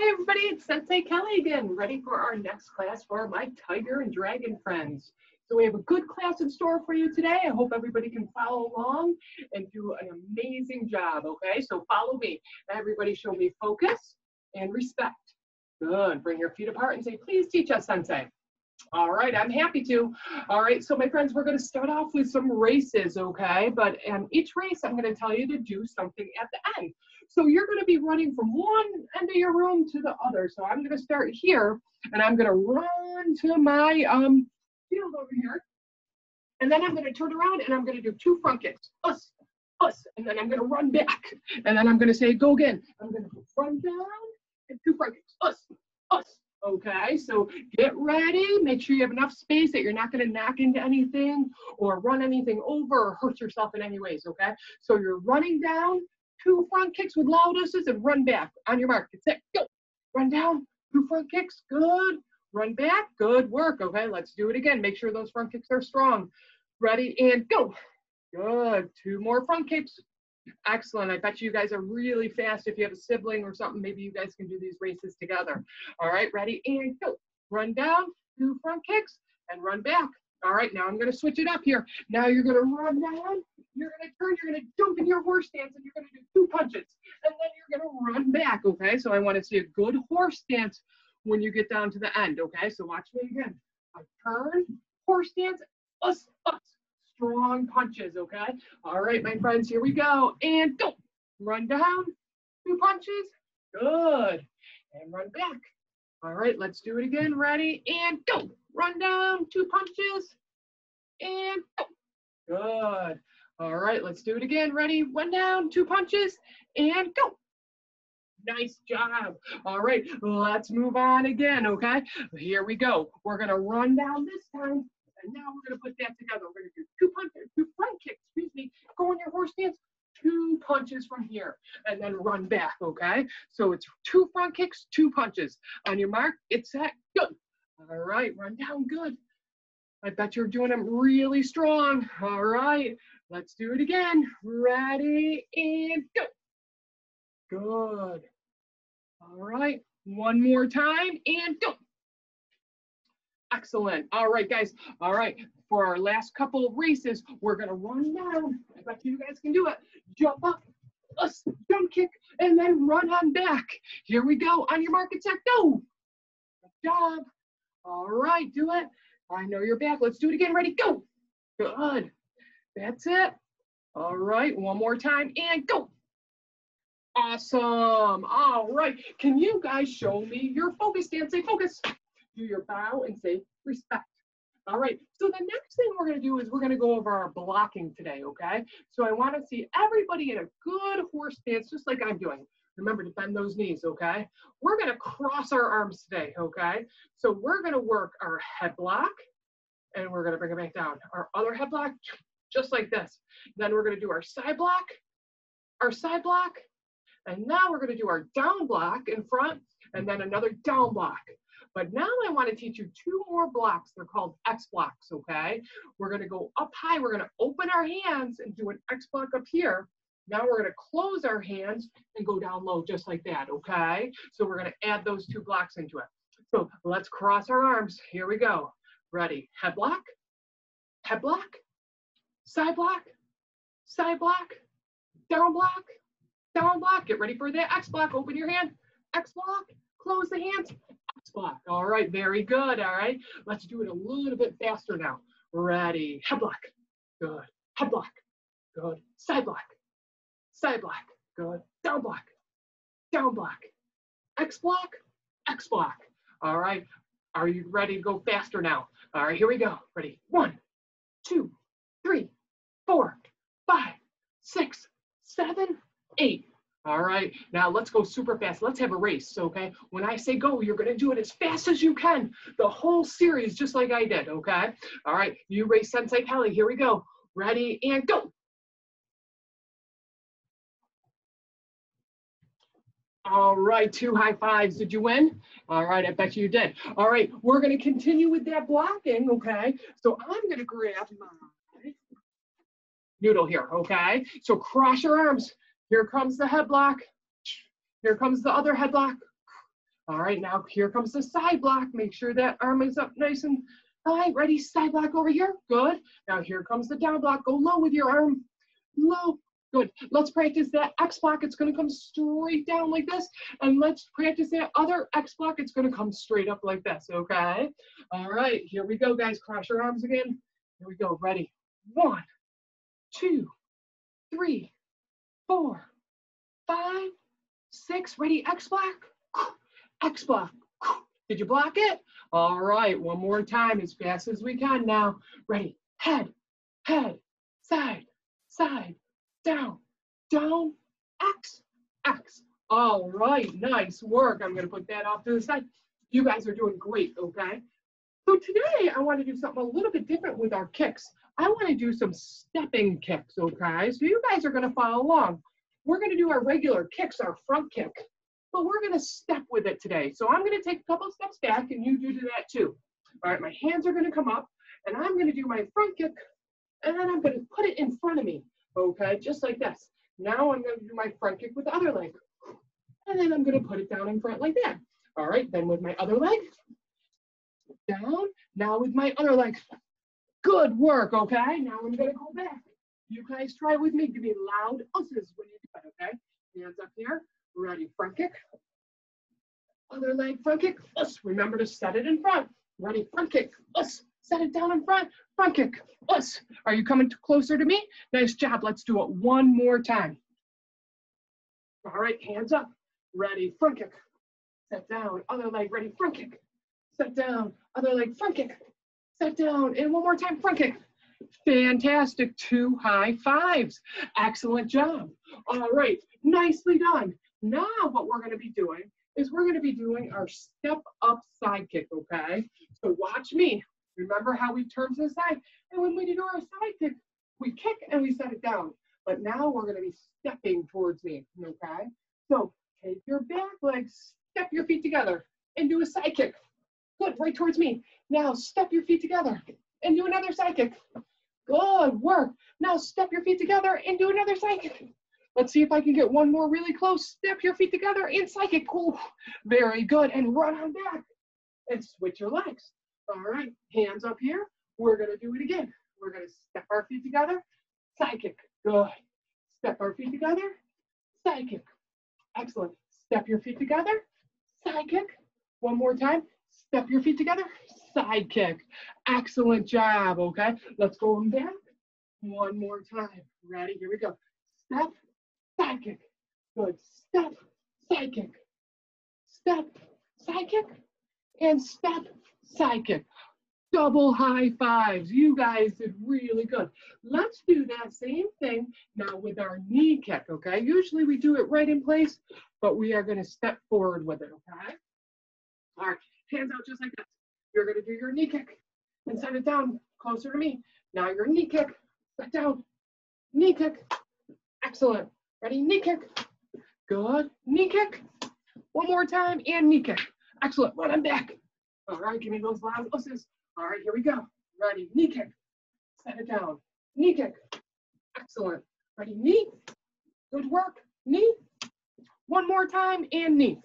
Hi everybody, it's Sensei Kelly again, ready for our next class for my tiger and dragon friends. So we have a good class in store for you today. I hope everybody can follow along and do an amazing job, okay? So follow me. Everybody show me focus and respect. Good, bring your feet apart and say, please teach us, Sensei. All right, I'm happy to. All right, so my friends, we're going to start off with some races, okay? But um, each race, I'm going to tell you to do something at the end. So you're going to be running from one end of your room to the other. So I'm going to start here, and I'm going to run to my um, field over here. And then I'm going to turn around, and I'm going to do two front kicks. Us, us, and then I'm going to run back. And then I'm going to say, go again. I'm going to run down and two front kicks. Us, us. Okay, so get ready. Make sure you have enough space that you're not going to knock into anything or run anything over or hurt yourself in any ways. Okay, so you're running down, two front kicks with loud and run back. On your mark, get set, go. Run down, two front kicks, good. Run back, good work. Okay, let's do it again. Make sure those front kicks are strong. Ready and go. Good. Two more front kicks. Excellent. I bet you guys are really fast. If you have a sibling or something, maybe you guys can do these races together. All right, ready and go. Run down, two front kicks, and run back. All right, now I'm going to switch it up here. Now you're going to run down, you're going to turn, you're going to jump in your horse stance, and you're going to do two punches. And then you're going to run back, okay? So I want to see a good horse stance when you get down to the end, okay? So watch me again. I turn, horse stance, us, us strong punches, okay? All right, my friends, here we go. And go. Run down, two punches, good. And run back. All right, let's do it again. Ready, and go. Run down, two punches, and go. Good. All right, let's do it again. Ready, one down, two punches, and go. Nice job. All right, let's move on again, okay? Here we go. We're gonna run down this time and now we're going to put that together. We're going to do two punches, two front kicks, excuse me. Go in your horse stance, two punches from here, and then run back, okay? So it's two front kicks, two punches. On your mark, it's set, good. All right, run down, good. I bet you're doing them really strong. All right, let's do it again. Ready, and go. Good. All right, one more time, and go. Excellent. All right, guys. All right. For our last couple of races, we're to run down. I bet you guys can do it. Jump up, a jump kick, and then run on back. Here we go. On your market set, go. Good job. All right, do it. I know you're back. Let's do it again. Ready, go. Good. That's it. All right, one more time and go. Awesome. All right. Can you guys show me your focus stance? Say focus do your bow and say respect. All right, so the next thing we're gonna do is we're gonna go over our blocking today, okay? So I wanna see everybody in a good horse stance, just like I'm doing. Remember to bend those knees, okay? We're gonna cross our arms today, okay? So we're gonna work our head block and we're gonna bring it back down. Our other head block, just like this. Then we're gonna do our side block, our side block, and now we're gonna do our down block in front and then another down block. But now I want to teach you two more blocks. They're called X blocks, okay? We're to go up high. We're to open our hands and do an X block up here. Now we're going to close our hands and go down low just like that, okay? So we're going to add those two blocks into it. So let's cross our arms. Here we go. Ready? Head block, head block, side block, side block, down block, down block. Get ready for the X block. Open your hand. X block, close the hands, X block. All right, very good. All right, let's do it a little bit faster now. Ready, head block, good. Head block, good. Side block, side block, good. Down block, down block. X block, X block. All right, are you ready to go faster now? All right, here we go. Ready, one, two, three, four, five, six, seven, eight, all right, now let's go super fast. Let's have a race, okay? When I say go, you're gonna do it as fast as you can. The whole series, just like I did, okay? All right, you race Sensei Kelly, here we go. Ready, and go. All right, two high fives. Did you win? All right, I bet you did. All right, we're gonna continue with that blocking, okay? So I'm gonna grab my noodle here, okay? So cross your arms. Here comes the head block. Here comes the other head block. All right, now here comes the side block. Make sure that arm is up nice and high. Ready, side block over here. Good. Now here comes the down block. Go low with your arm. Low. Good. Let's practice that X block. It's going to come straight down like this. And let's practice that other X block. It's going to come straight up like this. Okay. All right. Here we go, guys. Cross your arms again. Here we go. Ready. One, two, three, four, five, six. Ready. X block. X block. Did you block it? All right. One more time as fast as we can now. Ready. Head, head, side, side down, down, X, X. All right, nice work. I'm gonna put that off to the side. You guys are doing great, okay? So today I want to do something a little bit different with our kicks. I want to do some stepping kicks, okay? So you guys are gonna follow along. We're gonna do our regular kicks, our front kick, but we're gonna step with it today. So I'm gonna take a couple steps back and you do that too. All right, my hands are gonna come up and I'm gonna do my front kick and then I'm gonna put it in front of me okay? Just like this. Now I'm gonna do my front kick with the other leg. And then I'm gonna put it down in front like that. All right, then with my other leg, down. Now with my other leg. Good work, okay? Now I'm gonna go back. You guys try with me. Give me loud usses when you do it, okay? Hands up here. Ready, front kick. Other leg, front kick. Us. Remember to set it in front. Ready, front kick. Us. Set it down in front. Front kick. Us. Are you coming closer to me? Nice job. Let's do it one more time. All right, hands up. Ready, front kick. Set down. Other leg, ready, front kick. Set down. Other leg, front kick. Set down. And one more time, front kick. Fantastic. Two high fives. Excellent job. All right, nicely done. Now what we're going to be doing is we're going to be doing our step up side kick, okay? So watch me. Remember how we turn to the side? And when we do our side kick, we kick and we set it down. But now we're gonna be stepping towards me, okay? So take your back leg, step your feet together and do a side kick. Good, right towards me. Now step your feet together and do another side kick. Good work. Now step your feet together and do another side kick. Let's see if I can get one more really close. Step your feet together and kick. Cool. Very good. And run on back and switch your legs. All right, hands up here. We're gonna do it again. We're gonna step our feet together, side kick. Good. Step our feet together, side kick. Excellent. Step your feet together, side kick. One more time. Step your feet together, side kick. Excellent job, okay? Let's go back. One more time. Ready? Here we go. Step, side kick. Good. Step, side kick. Step, side kick. And step, kick. Double high fives. You guys did really good. Let's do that same thing now with our knee kick, okay? Usually we do it right in place, but we are gonna step forward with it, okay? All right, hands out just like this. You're gonna do your knee kick and set it down closer to me. Now your knee kick, set down, knee kick. Excellent. Ready, knee kick. Good, knee kick. One more time, and knee kick. Excellent, run them back. All right, give me those loud usses. All right, here we go. Ready, knee kick. Set it down. Knee kick. Excellent. Ready, knee. Good work. Knee. One more time and knee.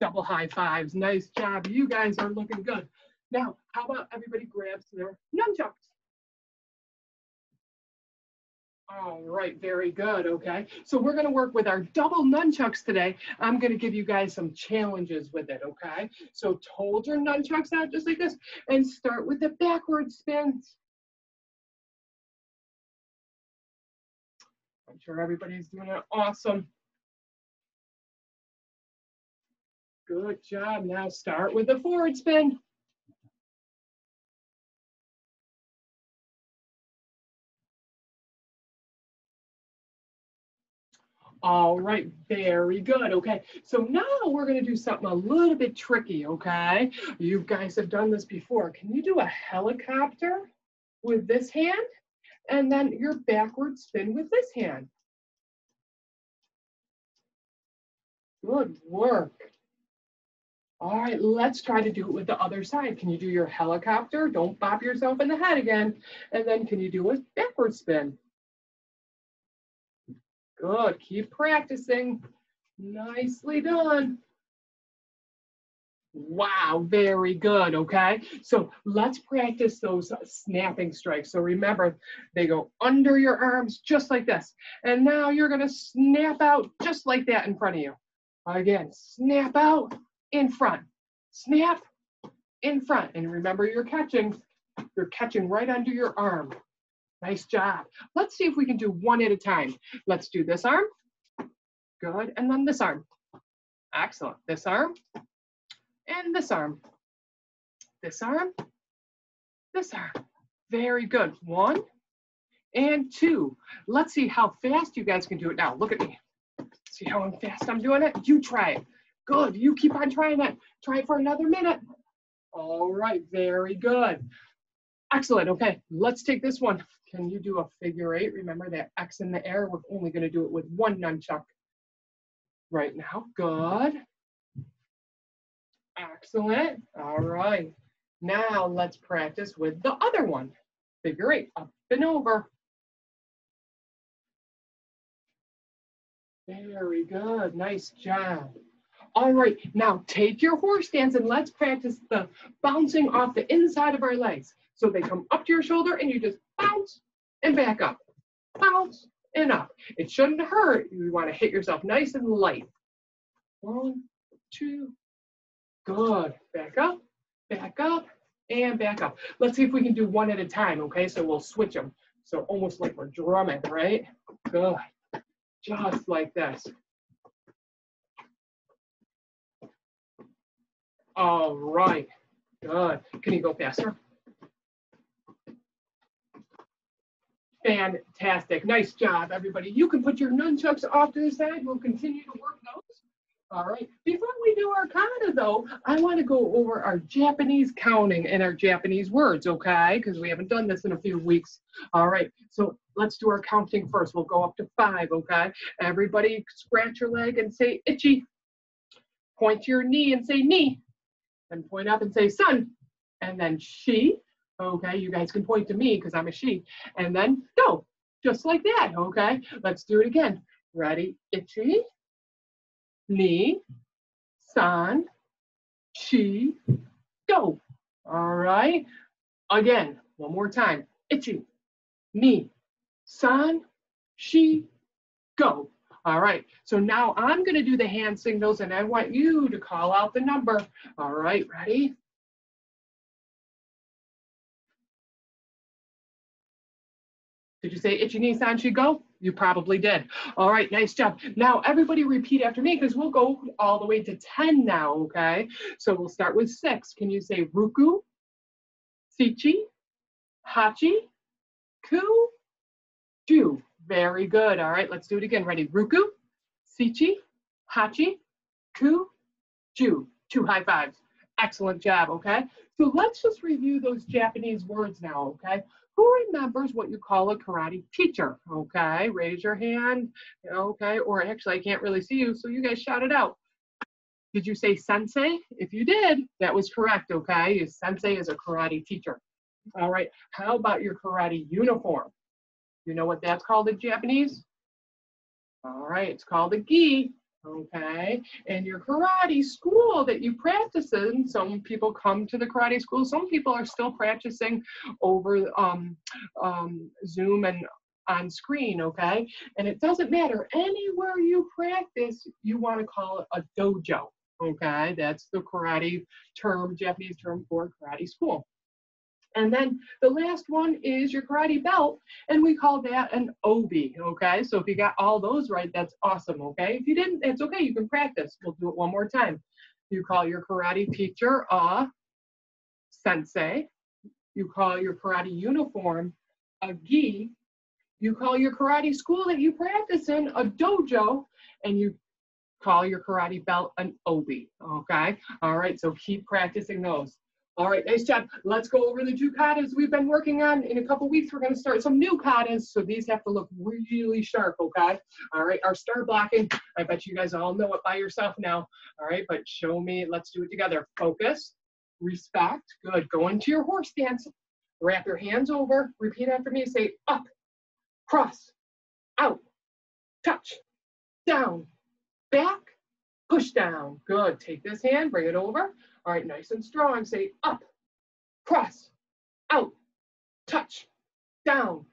Double high fives. Nice job. You guys are looking good. Now, how about everybody grabs their nunchucks? All right, very good, okay. So we're gonna work with our double nunchucks today. I'm gonna give you guys some challenges with it, okay? So hold your nunchucks out just like this and start with the backward spins. I'm sure everybody's doing it awesome. Good job. Now start with the forward spin. All right, very good. Okay, so now we're going to do something a little bit tricky. Okay, you guys have done this before. Can you do a helicopter with this hand and then your backward spin with this hand? Good work. All right, let's try to do it with the other side. Can you do your helicopter? Don't bop yourself in the head again. And then can you do a backward spin? Good, keep practicing. Nicely done. Wow, very good, okay? So let's practice those snapping strikes. So remember, they go under your arms just like this. And now you're gonna snap out just like that in front of you. Again, snap out in front, snap in front. And remember you're catching, you're catching right under your arm. Nice job. Let's see if we can do one at a time. Let's do this arm. Good, and then this arm. Excellent. This arm, and this arm. This arm, this arm. Very good. One and two. Let's see how fast you guys can do it now. Look at me. See how fast I'm doing it? You try it. Good. You keep on trying it. Try it for another minute. All right. Very good. Excellent. Okay. Let's take this one. Can you do a figure eight? Remember that X in the air? We're only going to do it with one nunchuck right now. Good. Excellent. All right. Now let's practice with the other one. Figure eight, up and over. Very good. Nice job. All right, now take your horse stance and let's practice the bouncing off the inside of our legs. So they come up to your shoulder and you just bounce and back up. Bounce and up. It shouldn't hurt. You want to hit yourself nice and light. One, two, Good. Back up, back up, and back up. Let's see if we can do one at a time, okay? So we'll switch them. So almost like we're drumming, right? Good. Just like this. All right. Good. Can you go faster? Fantastic. Nice job, everybody. You can put your nunchucks off to the side. We'll continue to work those. All right. Before we do our kata, though, I want to go over our Japanese counting and our Japanese words, okay? Because we haven't done this in a few weeks. All right. So let's do our counting first. We'll go up to five, okay? Everybody scratch your leg and say itchy. Point to your knee and say knee. And point up and say sun. And then she. Okay, you guys can point to me because I'm a she. And then go. Just like that, okay? Let's do it again. Ready? Itchy ni, san, shi, go. All right. Again, one more time. Itchy, ni, san, shi, go. All right. So now I'm going to do the hand signals and I want you to call out the number. All right. Ready? Did you say Ichi, san, shi, go? You probably did. All right, nice job. Now everybody repeat after me because we'll go all the way to 10 now, okay? So we'll start with six. Can you say Roku, Shichi, Hachi, Ku, Ju? Very good. All right, let's do it again. Ready? Roku, Shichi, Hachi, Ku, Ju. Two high fives. Excellent job, okay? So let's just review those Japanese words now, okay? Who remembers what you call a karate teacher? Okay, raise your hand. Okay, or actually, I can't really see you, so you guys shout it out. Did you say sensei? If you did, that was correct, okay? Sensei is a karate teacher. All right, how about your karate uniform? You know what that's called in Japanese? All right, it's called a gi okay? And your karate school that you practice in, some people come to the karate school, some people are still practicing over um, um, Zoom and on screen, okay? And it doesn't matter, anywhere you practice, you wanna call it a dojo, okay? That's the karate term, Japanese term for karate school. And then the last one is your karate belt, and we call that an obi, okay? So if you got all those right, that's awesome, okay? If you didn't, it's okay, you can practice. We'll do it one more time. You call your karate teacher a sensei. You call your karate uniform a gi. You call your karate school that you practice in a dojo, and you call your karate belt an obi, okay? All right, so keep practicing those. All right, nice job. Let's go over the two katas we've been working on. In a couple weeks, we're going to start some new katas, so these have to look really sharp, okay? All right, our star blocking, I bet you guys all know it by yourself now. All right, but show me, let's do it together. Focus, respect, good. Go into your horse stance. Wrap your hands over. Repeat after me. Say up, cross, out, touch, down, back, push down. Good. Take this hand, bring it over. All right, nice and strong. Say up, cross, out, touch, down,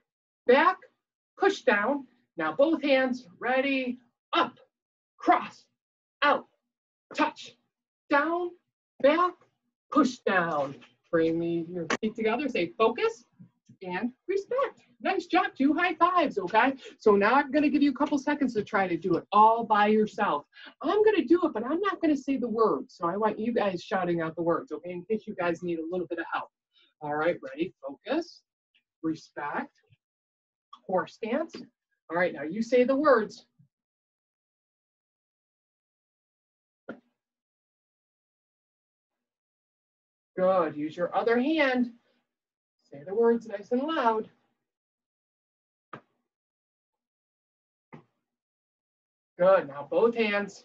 back, push down. Now both hands, ready, up, cross, out, touch, down, back, push down. Bring the, your feet together, say focus and respect. Nice job, two high fives, okay? So now I'm gonna give you a couple seconds to try to do it all by yourself. I'm gonna do it, but I'm not gonna say the words. So I want you guys shouting out the words, okay? In case you guys need a little bit of help. All right, ready, focus, respect, horse stance. All right, now you say the words. Good, use your other hand. Say the words nice and loud. Good, now both hands.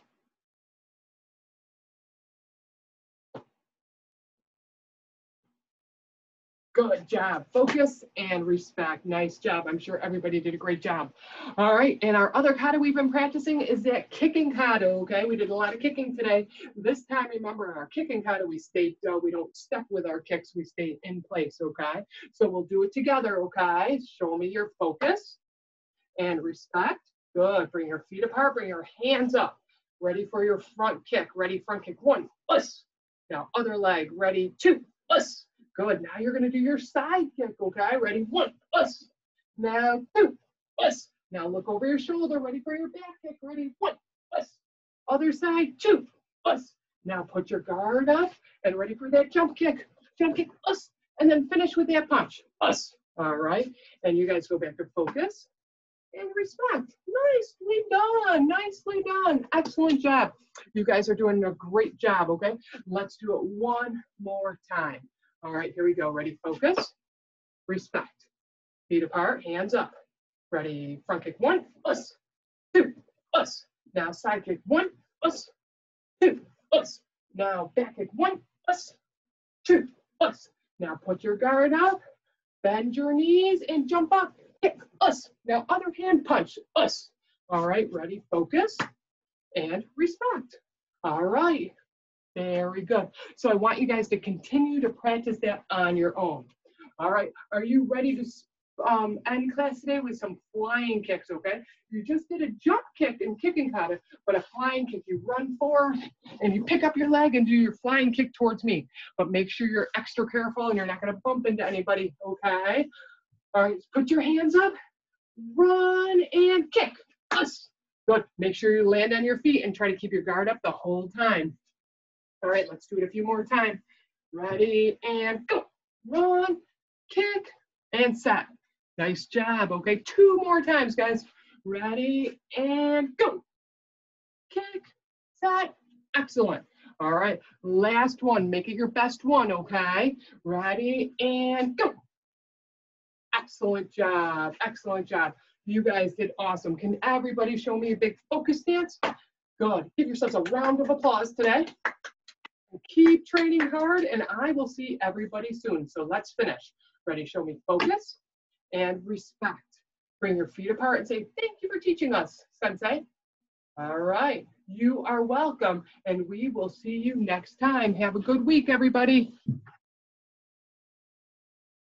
Good job. Focus and respect. Nice job. I'm sure everybody did a great job. All right. And our other kata we've been practicing is that kicking kata. Okay. We did a lot of kicking today. This time, remember, our kicking kata, we stay, we don't step with our kicks. We stay in place. Okay. So we'll do it together. Okay. Show me your focus and respect. Good. Bring your feet apart. Bring your hands up. Ready for your front kick. Ready, front kick. One, us. Now, other leg. Ready, two, us. Good. Now you're going to do your side kick. Okay. Ready, one, us. Now, two, us. Now look over your shoulder. Ready for your back kick. Ready, one, us. Other side, two, us. Now put your guard up and ready for that jump kick. Jump kick, us. And then finish with that punch, us. All right. And you guys go back to focus and respect. Nicely done, nicely done. Excellent job. You guys are doing a great job, okay? Let's do it one more time. All right, here we go. Ready, focus, respect. Feet apart, hands up. Ready, front kick one, us, two, us. Now side kick one, us, two, us. Now back kick one, us, two, us. Now put your guard up, bend your knees and jump up kick, us. Now other hand punch, us. All right, ready, focus, and respect. All right, very good. So I want you guys to continue to practice that on your own. All right, are you ready to um, end class today with some flying kicks, okay? You just did a jump kick in kicking kata, but a flying kick, you run forward and you pick up your leg and do your flying kick towards me. But make sure you're extra careful and you're not gonna bump into anybody, okay? All right, put your hands up, run and kick. Us. Good. Make sure you land on your feet and try to keep your guard up the whole time. All right, let's do it a few more times. Ready and go. Run, kick, and set. Nice job. Okay, two more times, guys. Ready and go. Kick, set. Excellent. All right, last one. Make it your best one, okay? Ready and go. Excellent job. Excellent job. You guys did awesome. Can everybody show me a big focus stance? Good. Give yourselves a round of applause today. Keep training hard, and I will see everybody soon. So let's finish. Ready? Show me focus and respect. Bring your feet apart and say, Thank you for teaching us, Sensei. All right. You are welcome, and we will see you next time. Have a good week, everybody.